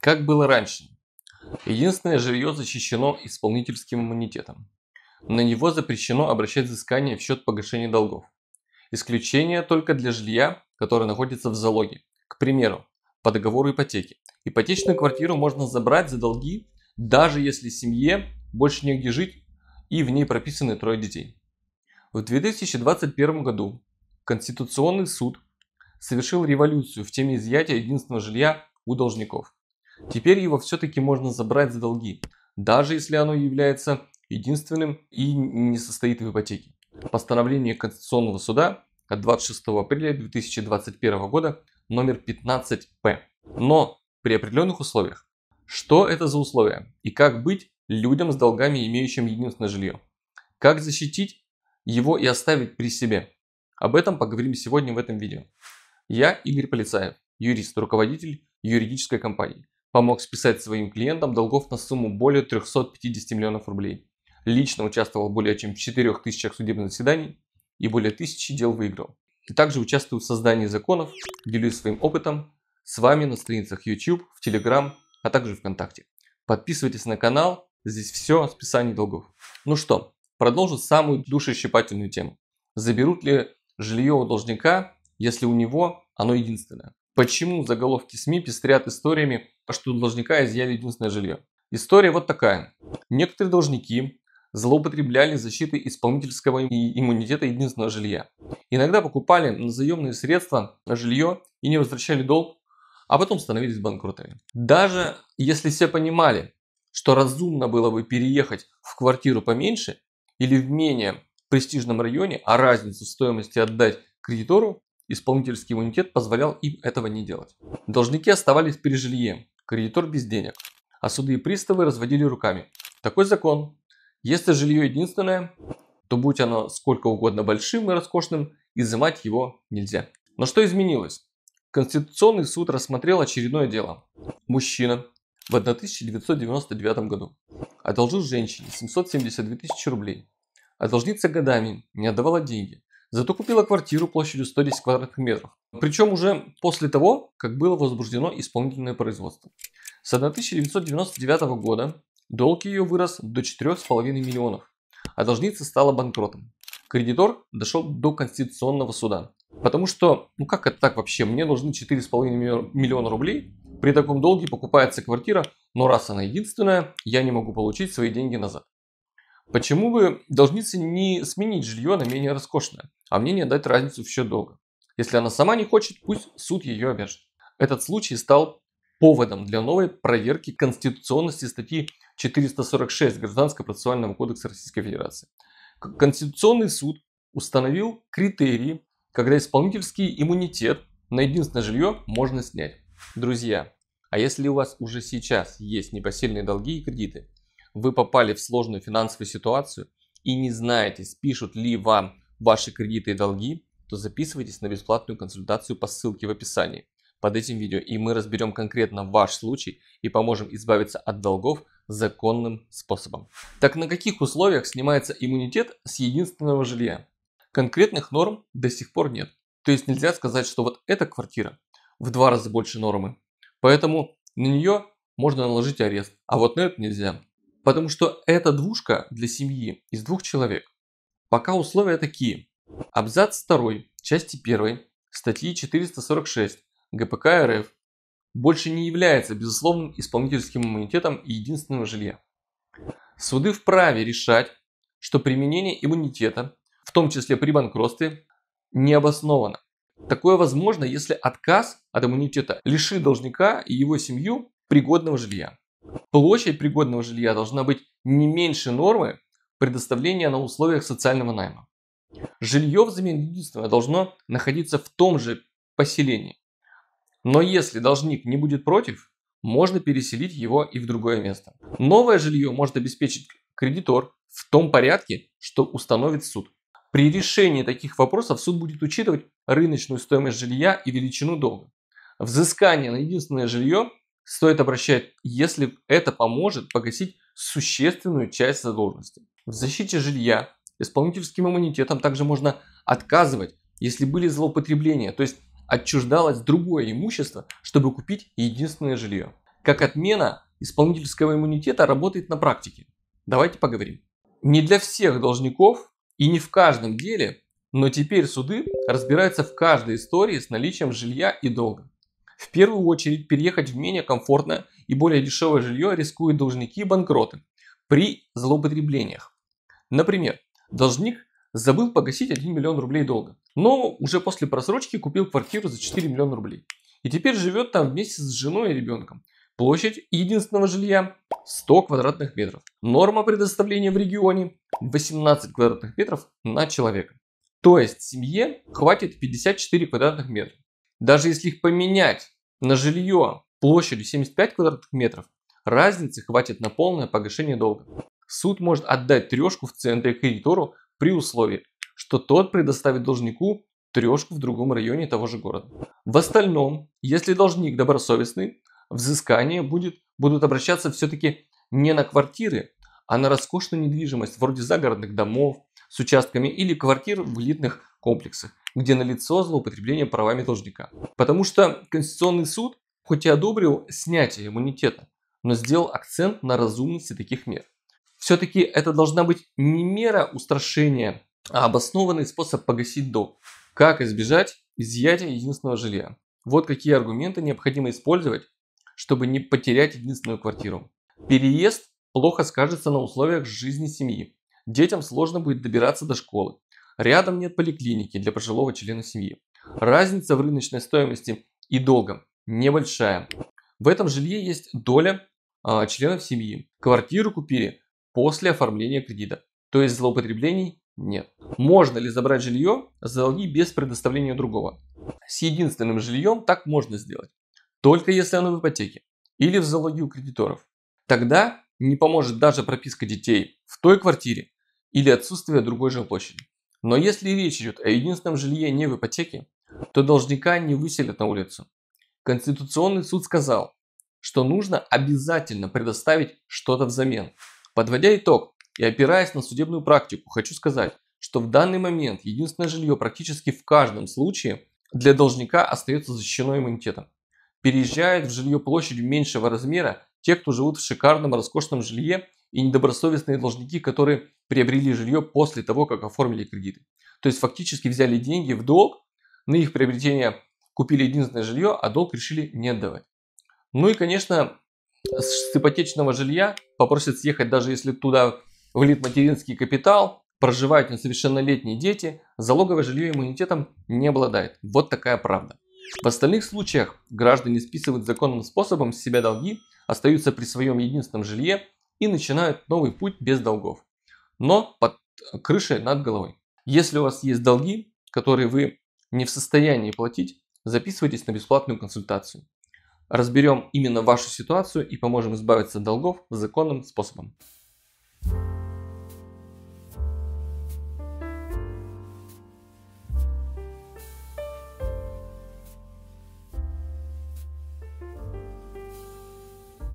Как было раньше? Единственное жилье защищено исполнительским иммунитетом. На него запрещено обращать взыскание в счет погашения долгов. Исключение только для жилья, которое находится в залоге. К примеру, по договору ипотеки. Ипотечную квартиру можно забрать за долги, даже если семье больше негде жить и в ней прописаны трое детей. В 2021 году Конституционный суд совершил революцию в теме изъятия единственного жилья у должников. Теперь его все-таки можно забрать за долги, даже если оно является единственным и не состоит в ипотеке. Постановление Конституционного суда от 26 апреля 2021 года номер 15П. Но при определенных условиях. Что это за условия и как быть людям с долгами, имеющим единственное жилье? Как защитить его и оставить при себе? Об этом поговорим сегодня в этом видео. Я Игорь Полицаев, юрист, руководитель юридической компании. Помог списать своим клиентам долгов на сумму более 350 миллионов рублей. Лично участвовал более чем в 4000 судебных заседаний и более тысячи дел выиграл. И также участвую в создании законов, делюсь своим опытом с вами на страницах YouTube, в Telegram, а также ВКонтакте. Подписывайтесь на канал, здесь все о списании долгов. Ну что, продолжу самую душещипательную тему. Заберут ли жилье у должника, если у него оно единственное? Почему заголовки СМИ пестрят историями, что у должника изъяли единственное жилье? История вот такая. Некоторые должники злоупотребляли защитой исполнительского иммунитета единственного жилья. Иногда покупали на заемные средства жилье и не возвращали долг, а потом становились банкротами. Даже если все понимали, что разумно было бы переехать в квартиру поменьше или в менее престижном районе, а разницу в стоимости отдать кредитору, исполнительский иммунитет позволял им этого не делать. Должники оставались при жилье, кредитор без денег, а суды и приставы разводили руками. Такой закон если жилье единственное, то будь оно сколько угодно большим и роскошным, изымать его нельзя. Но что изменилось? Конституционный суд рассмотрел очередное дело. Мужчина в 1999 году одолжил женщине 772 тысячи рублей. А должница годами не отдавала деньги. Зато купила квартиру площадью 110 квадратных метров. Причем уже после того, как было возбуждено исполнительное производство. С 1999 года Долг ее вырос до 4,5 миллионов, а должница стала банкротом. Кредитор дошел до Конституционного суда. Потому что, ну как это так вообще, мне нужны 4,5 миллиона рублей, при таком долге покупается квартира, но раз она единственная, я не могу получить свои деньги назад. Почему бы должнице не сменить жилье на менее роскошное, а мне не отдать разницу в счет долга? Если она сама не хочет, пусть суд ее обяжет. Этот случай стал поводом для новой проверки конституционности статьи 446 Гражданского процессуального кодекса Российской Федерации. Конституционный суд установил критерии, когда исполнительский иммунитет на единственное жилье можно снять. Друзья, а если у вас уже сейчас есть непосильные долги и кредиты, вы попали в сложную финансовую ситуацию и не знаете, спишут ли вам ваши кредиты и долги, то записывайтесь на бесплатную консультацию по ссылке в описании под этим видео, и мы разберем конкретно ваш случай и поможем избавиться от долгов законным способом. Так на каких условиях снимается иммунитет с единственного жилья? Конкретных норм до сих пор нет. То есть нельзя сказать, что вот эта квартира в два раза больше нормы. Поэтому на нее можно наложить арест, а вот на это нельзя. Потому что это двушка для семьи из двух человек. Пока условия такие. Абзац 2 части 1 статьи 446 ГПК РФ больше не является безусловным исполнительским иммунитетом и единственного жилья. Суды вправе решать, что применение иммунитета, в том числе при банкротстве, не обосновано. Такое возможно, если отказ от иммунитета лишит должника и его семью пригодного жилья. Площадь пригодного жилья должна быть не меньше нормы предоставления на условиях социального найма. Жилье в замене единственного должно находиться в том же поселении. Но если должник не будет против, можно переселить его и в другое место. Новое жилье может обеспечить кредитор в том порядке, что установит суд. При решении таких вопросов суд будет учитывать рыночную стоимость жилья и величину долга. Взыскание на единственное жилье стоит обращать, если это поможет погасить существенную часть задолженности. В защите жилья исполнительским иммунитетом также можно отказывать, если были злоупотребления, то есть отчуждалось другое имущество, чтобы купить единственное жилье. Как отмена исполнительского иммунитета работает на практике? Давайте поговорим. Не для всех должников и не в каждом деле, но теперь суды разбираются в каждой истории с наличием жилья и долга. В первую очередь переехать в менее комфортное и более дешевое жилье рискуют должники и банкроты при злоупотреблениях. Например, должник забыл погасить 1 миллион рублей долга, но уже после просрочки купил квартиру за 4 миллиона рублей. И теперь живет там вместе с женой и ребенком. Площадь единственного жилья 100 квадратных метров. Норма предоставления в регионе 18 квадратных метров на человека. То есть семье хватит 54 квадратных метра. Даже если их поменять на жилье площадью 75 квадратных метров, разницы хватит на полное погашение долга. Суд может отдать трешку в центре кредитору при условии, что тот предоставит должнику трешку в другом районе того же города. В остальном, если должник добросовестный, взыскание будет, будут обращаться все-таки не на квартиры, а на роскошную недвижимость вроде загородных домов с участками или квартир в элитных комплексах, где налицо злоупотребление правами должника. Потому что Конституционный суд хоть и одобрил снятие иммунитета, но сделал акцент на разумности таких мер. Все-таки это должна быть не мера устрашения, а обоснованный способ погасить долг. Как избежать изъятия единственного жилья? Вот какие аргументы необходимо использовать, чтобы не потерять единственную квартиру. Переезд плохо скажется на условиях жизни семьи. Детям сложно будет добираться до школы. Рядом нет поликлиники для пожилого члена семьи. Разница в рыночной стоимости и долгом небольшая. В этом жилье есть доля э, членов семьи. Квартиру купили после оформления кредита. То есть злоупотреблений нет. Можно ли забрать жилье за долги без предоставления другого? С единственным жильем так можно сделать. Только если оно в ипотеке или в залоге у кредиторов. Тогда не поможет даже прописка детей в той квартире или отсутствие другой жилплощади. Но если речь идет о единственном жилье не в ипотеке, то должника не выселят на улицу. Конституционный суд сказал, что нужно обязательно предоставить что-то взамен. Подводя итог и опираясь на судебную практику, хочу сказать, что в данный момент единственное жилье практически в каждом случае для должника остается защищено иммунитетом. Переезжают в жилье площадью меньшего размера те, кто живут в шикарном роскошном жилье и недобросовестные должники, которые приобрели жилье после того, как оформили кредиты. То есть фактически взяли деньги в долг, на их приобретение купили единственное жилье, а долг решили не отдавать. Ну и, конечно, с ипотечного жилья попросят съехать, даже если туда влит материнский капитал, проживают несовершеннолетние дети, залоговое жилье иммунитетом не обладает. Вот такая правда. В остальных случаях граждане списывают законным способом с себя долги, остаются при своем единственном жилье и начинают новый путь без долгов. Но под крышей над головой. Если у вас есть долги, которые вы не в состоянии платить, записывайтесь на бесплатную консультацию. Разберем именно вашу ситуацию и поможем избавиться от долгов законным способом.